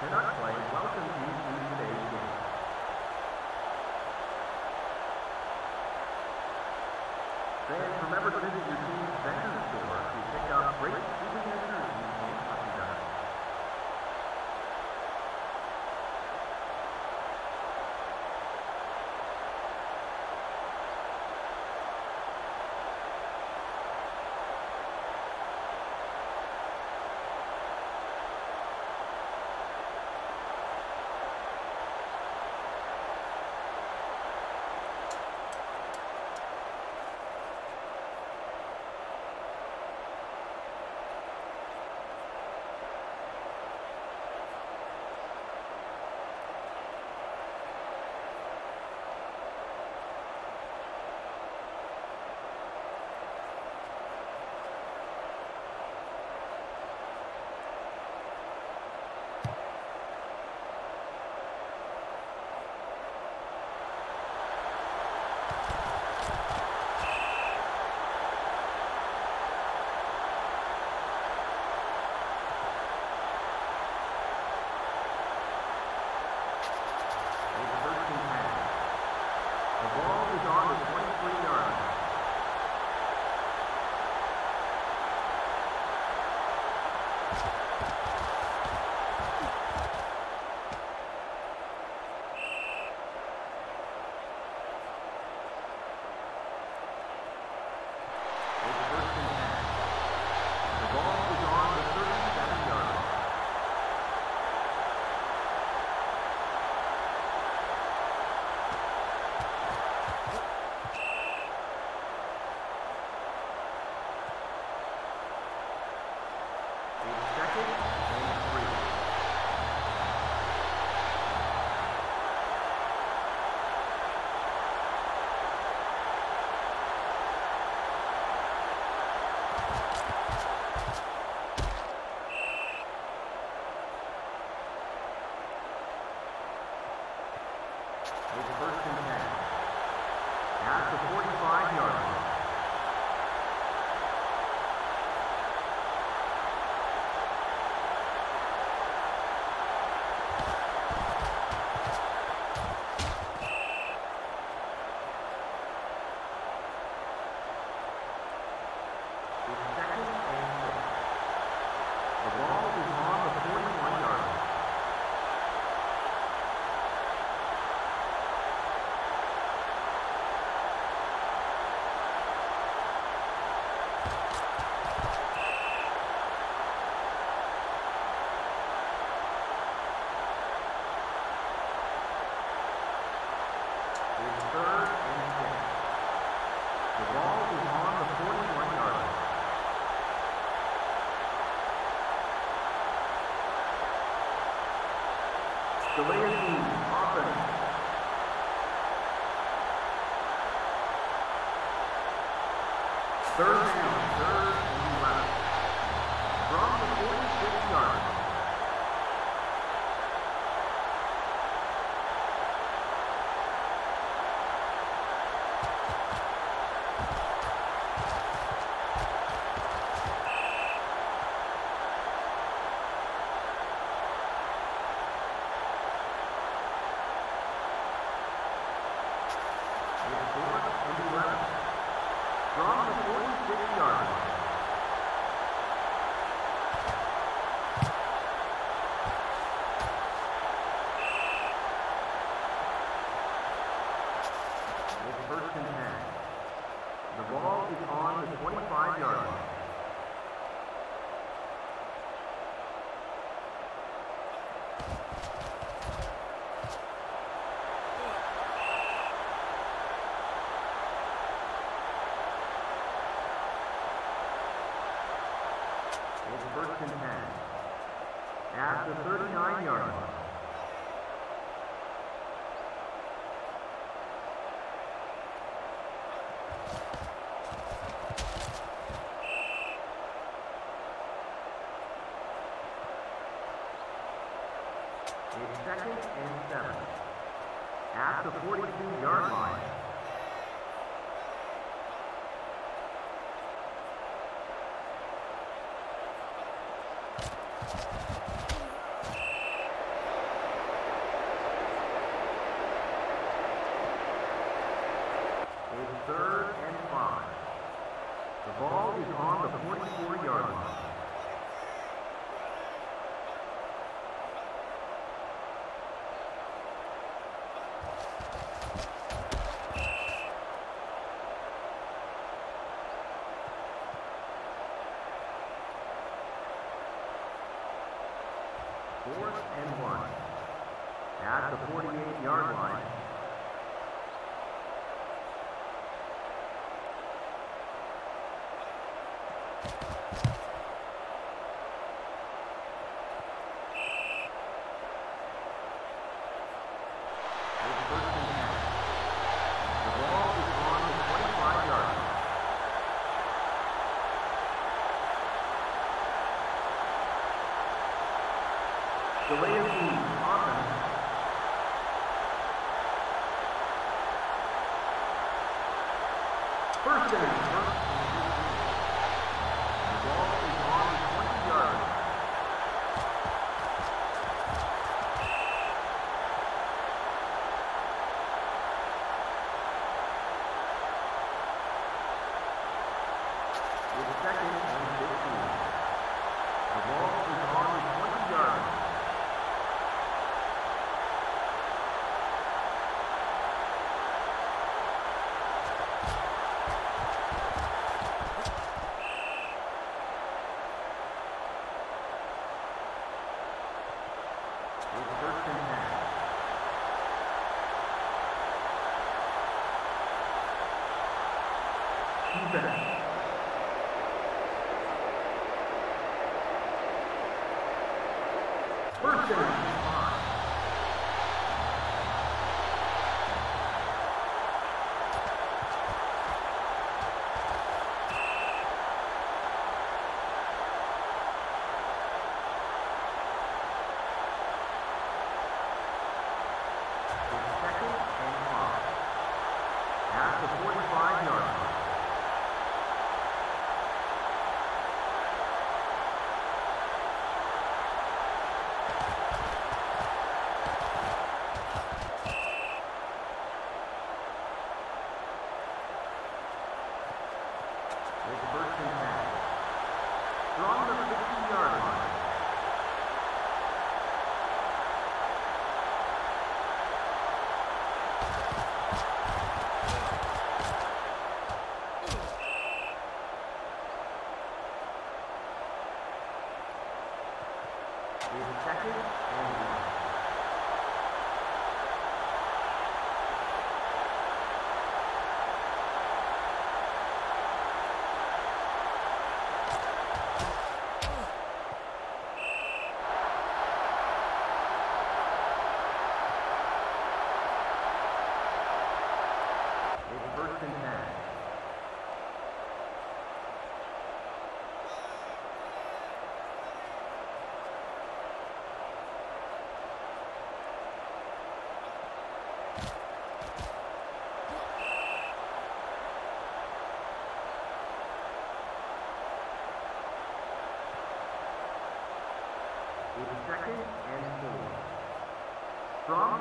cannot play welcomes you to today's game. Remember to visit your team's banner store to pick up great souvenirs second and seven. At the 42-yard line,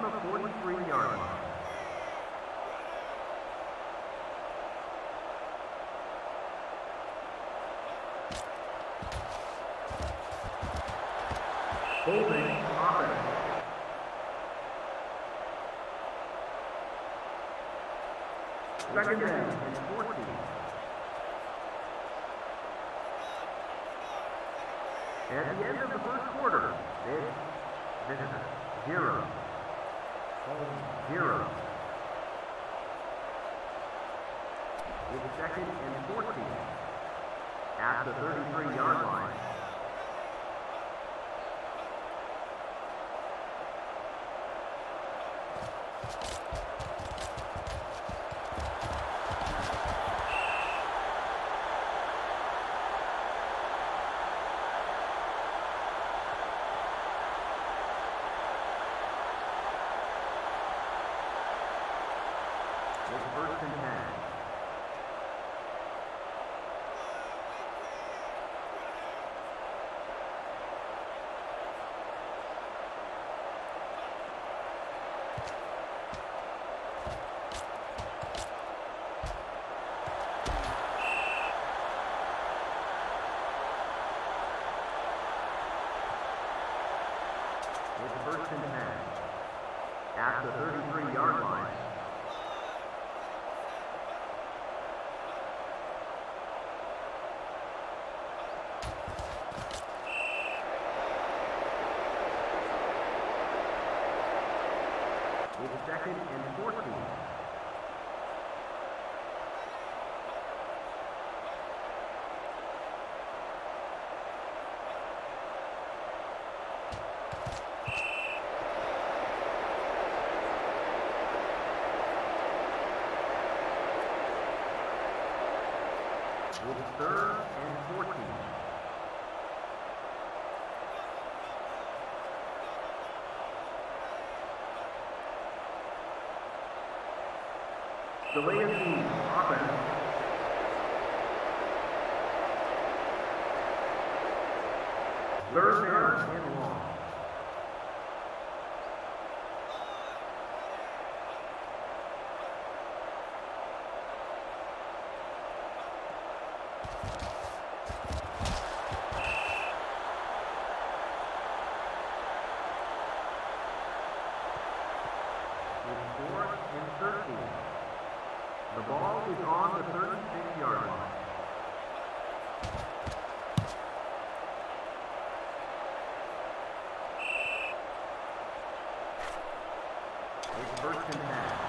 on the 43-yard line. Holding offense. Second down and 14. At the end of the first quarter, it's 0 zero. With second and 14 at the 33-yard line. At the 33-yard line. It's second and 14. Third and 14. Delay of the offense. Third and long. It's fourth and 13. The ball is on the 36-yard line. It's first and 10.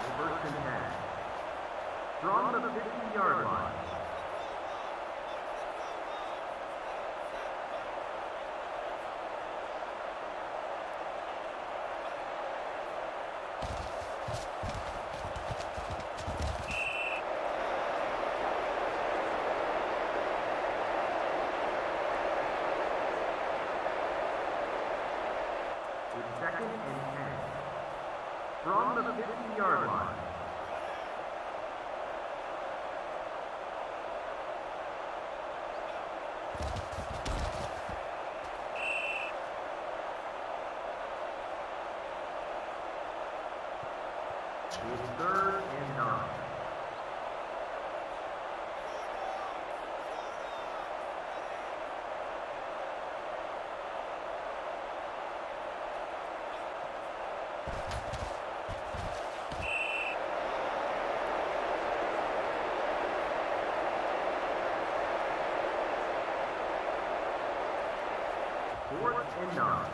is first and 10. From the 50-yard line. and 9.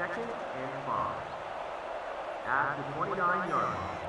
second and five. At the 29-yard line.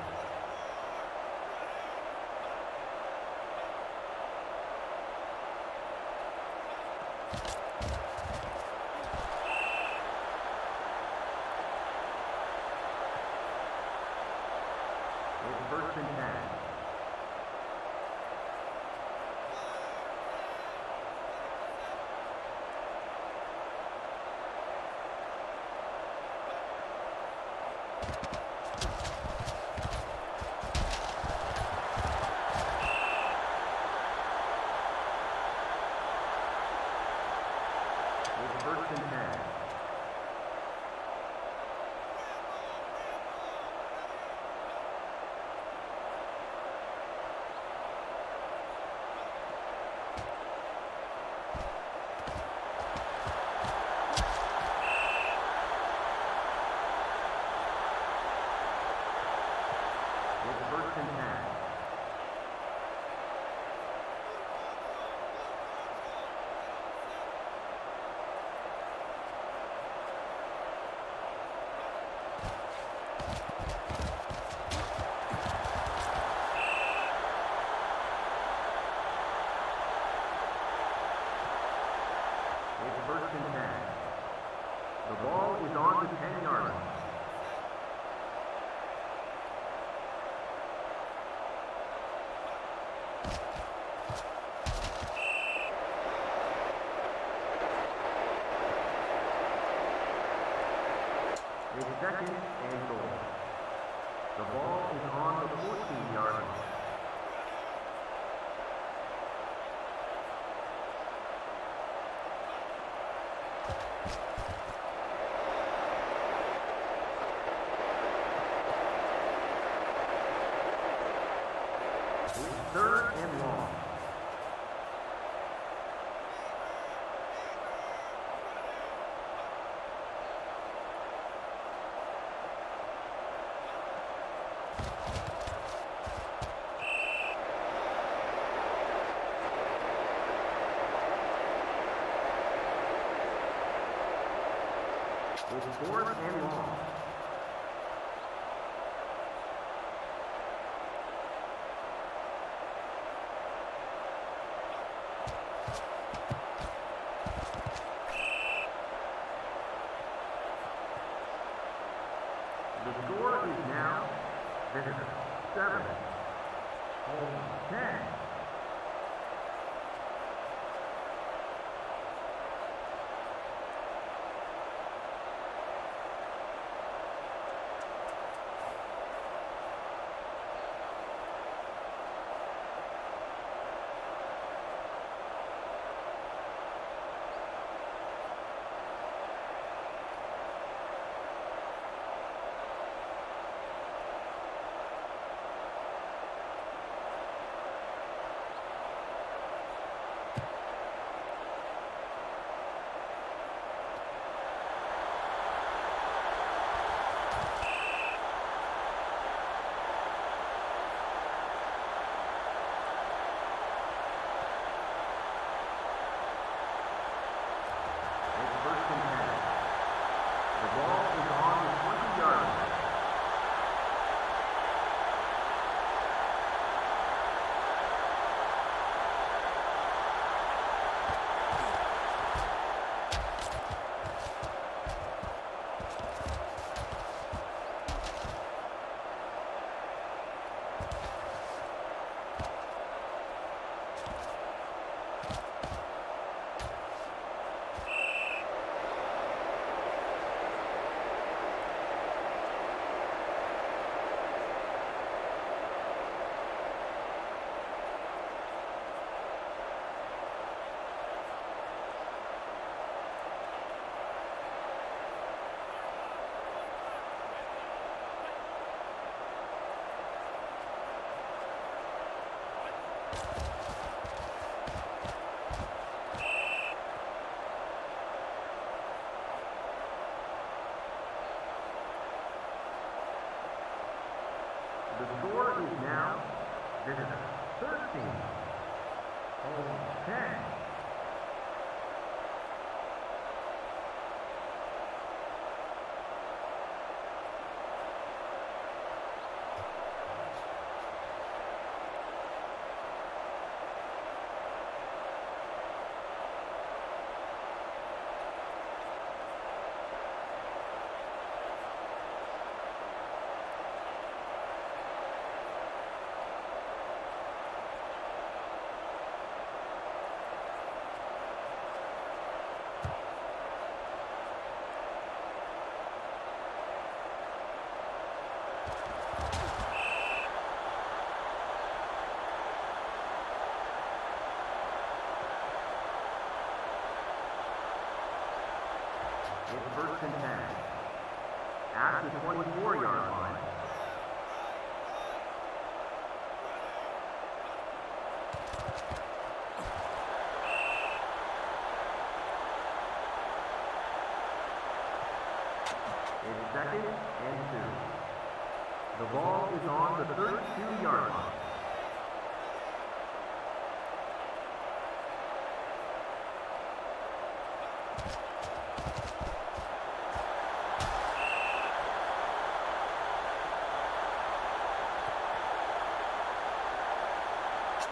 Second. is fourth and long. It's first and 10. At the 24-yard line, It's second and two. The ball is on the 32-yard line.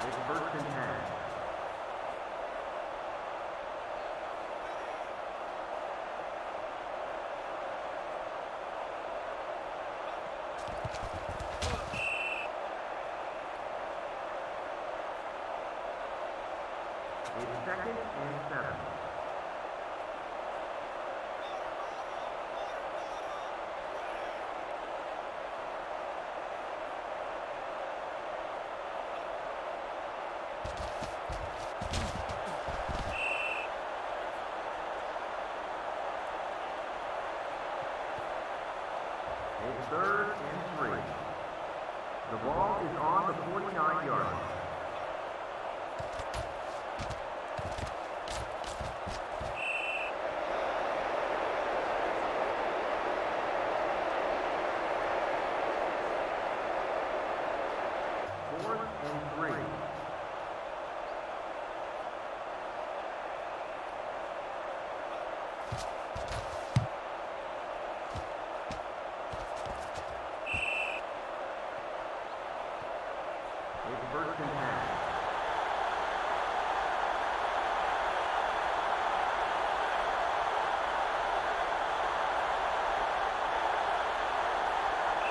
With first and ten. It's second and seven.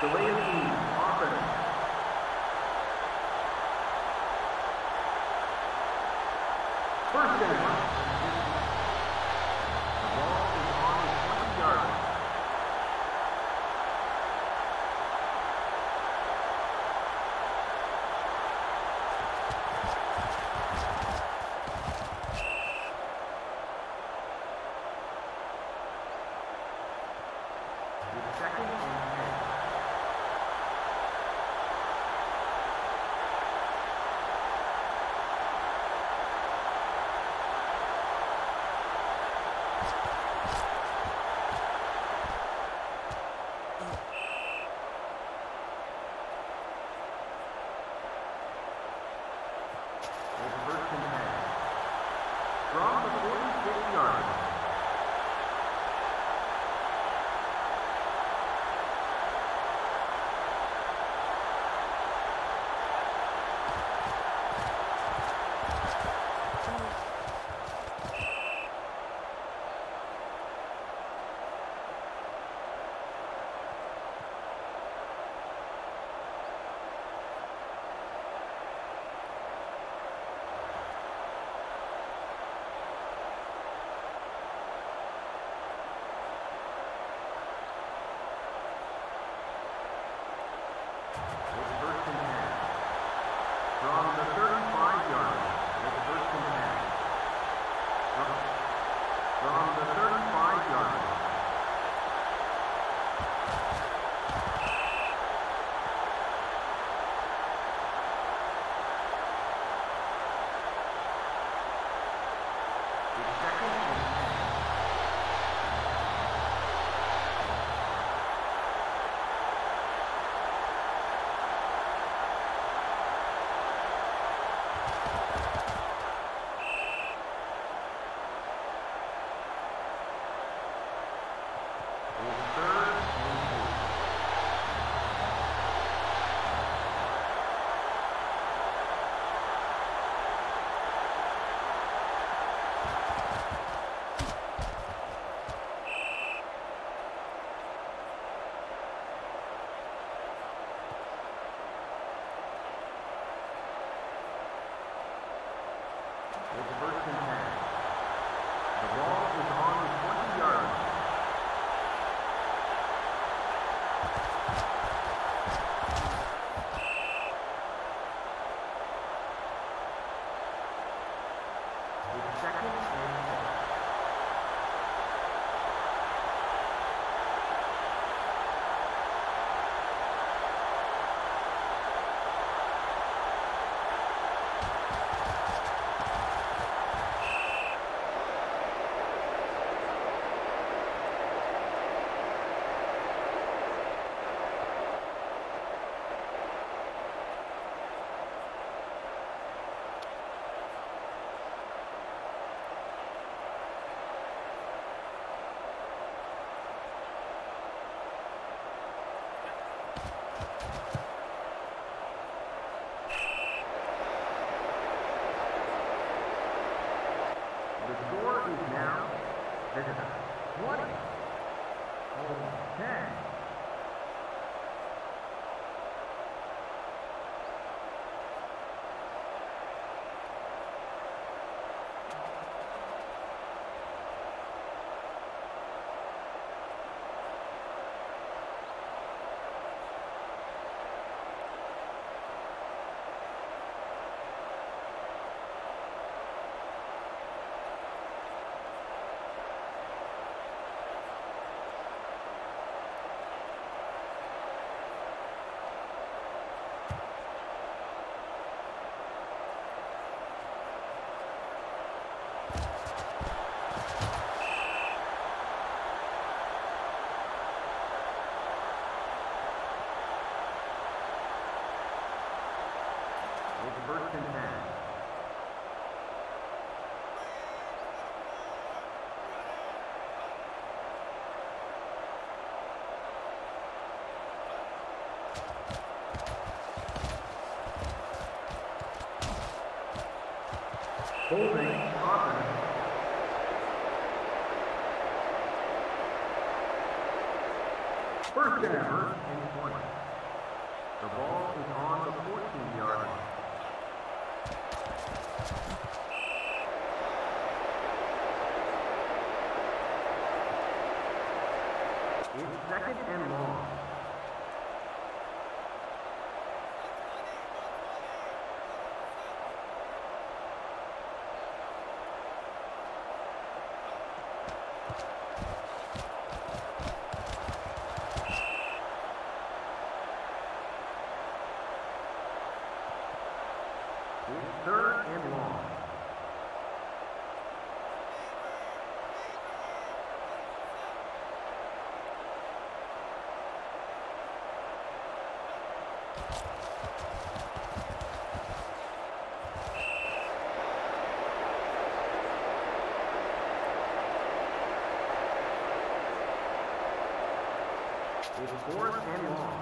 Delaney offense. First down. We'll first and 10. Holding offense. First and ever, second and is fourth and long.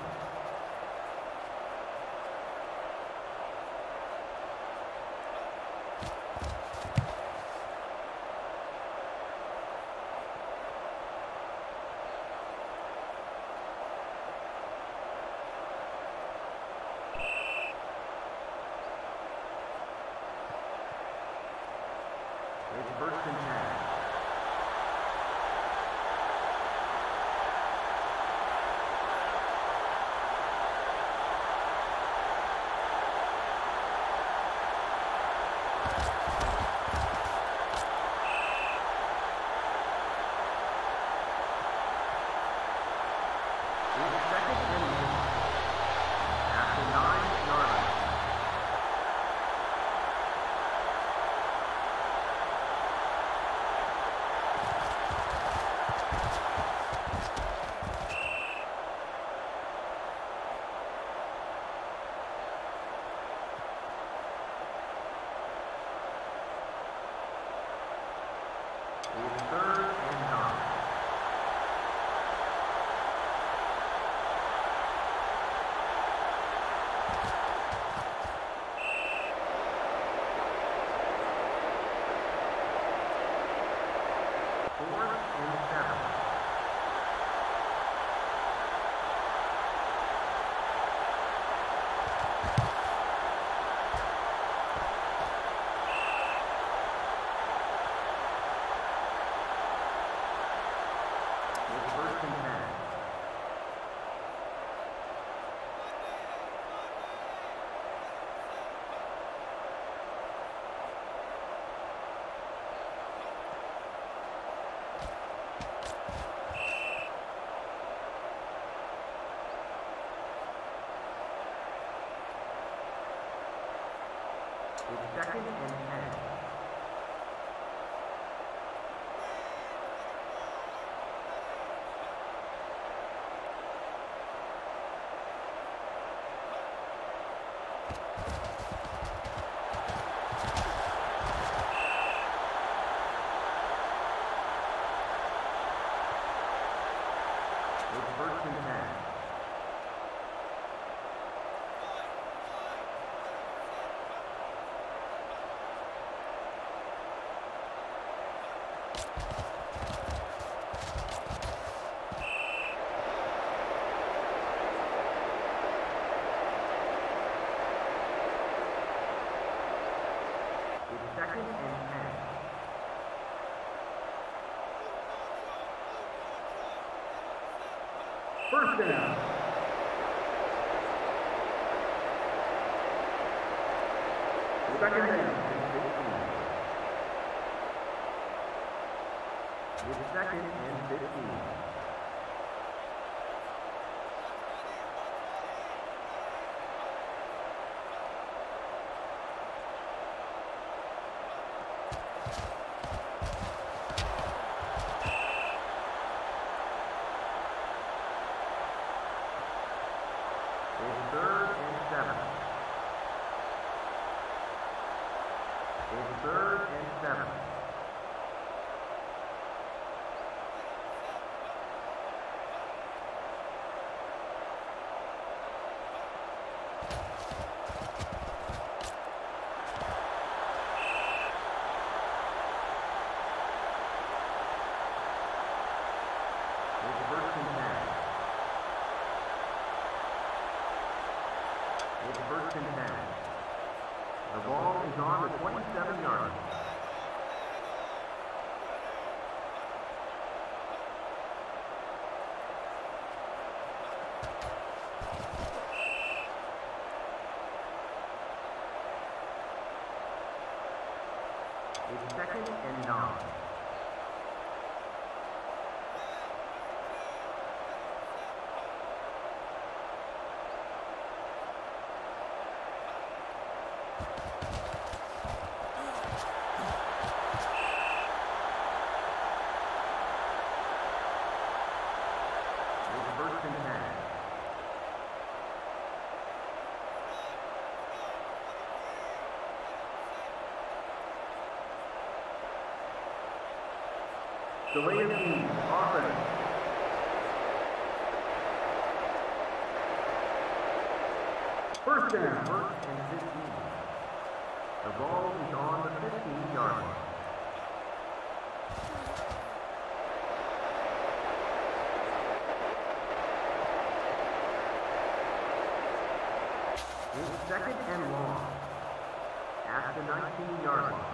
Second and First down. Second down. It's second and 15. It's third and seven. It's third and seven. It's first and ten. It's first and ten. The ball is on the 27 yard line. It's second and nine. It's first and ten. Game. Offense. First down. First and 15. The ball is on the 15 yard line. It's second and long. At the 19 yard line.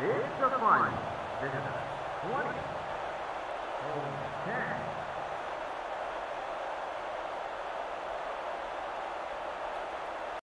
It's the final. Is 20. 10.